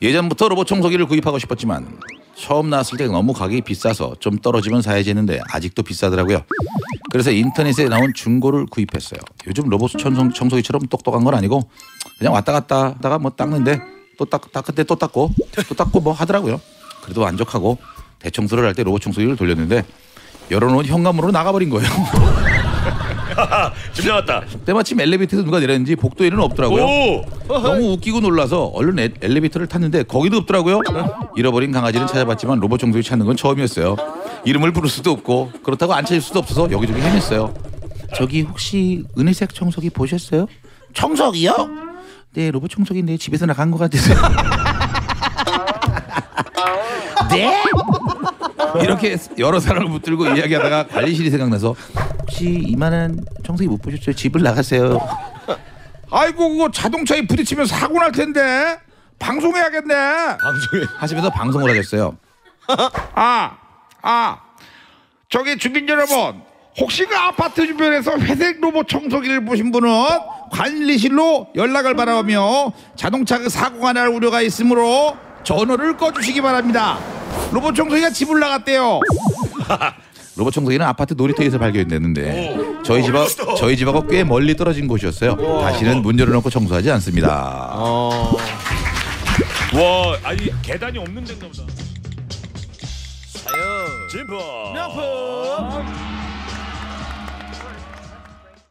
예전부터 로봇 청소기를 구입하고 싶었지만 처음 나왔을 때 너무 가격이 비싸서 좀 떨어지면 사야지 했는데 아직도 비싸더라고요. 그래서 인터넷에 나온 중고를 구입했어요. 요즘 로봇 청소, 청소기처럼 똑똑한 건 아니고 그냥 왔다 갔다 하다가 뭐 닦는데 또 닦, 때또 닦고 또 닦고 뭐 하더라고요. 그래도 만족하고 대청소를 할 때 로봇 청소기를 돌렸는데 열어놓은 현관문으로 나가버린 거예요. 집 나갔다. 때마침 엘리베이터에서 누가 내렸는지 복도에는 없더라고요. 오. 너무 웃기고 놀라서 얼른 에- 엘리베이터를 탔는데 거기도 없더라고요. 잃어버린 강아지는 찾아봤지만 로봇 청소기 찾는 건 처음이었어요. 이름을 부를 수도 없고 그렇다고 안 찾을 수도 없어서 여기저기 헤맸어요. 저기 혹시 은혜색 청소기 보셨어요? 청소기요? 네 로봇 청소기인데 집에서 나간 것 같아서. 네? 이렇게 여러 사람을 붙들고 이야기하다가 관리실이 생각나서 혹시 이만한 청소기 못 보셨어요? 집을 나가세요. 아이고 그거 자동차에 부딪히면 사고 날 텐데. 방송해야겠네. 방송에 하시면서 방송을 하셨어요. 아, 아. 저기 주민 여러분 혹시 그 아파트 주변에서 회색 로봇 청소기를 보신 분은 관리실로 연락을 바라며 자동차 그 사고가 날 우려가 있으므로 전원을 꺼주시기 바랍니다. 로봇 청소기가 집을 나갔대요 로봇 청소기는 아파트 놀이터에서 발견됐는데 저희 집하 저희 집하고 꽤 멀리 떨어진 곳이었어요. 다시는 문 열어놓고 청소하지 않습니다. 와 아니 계단이 없는 데인가 보다. 사연. 진포 명품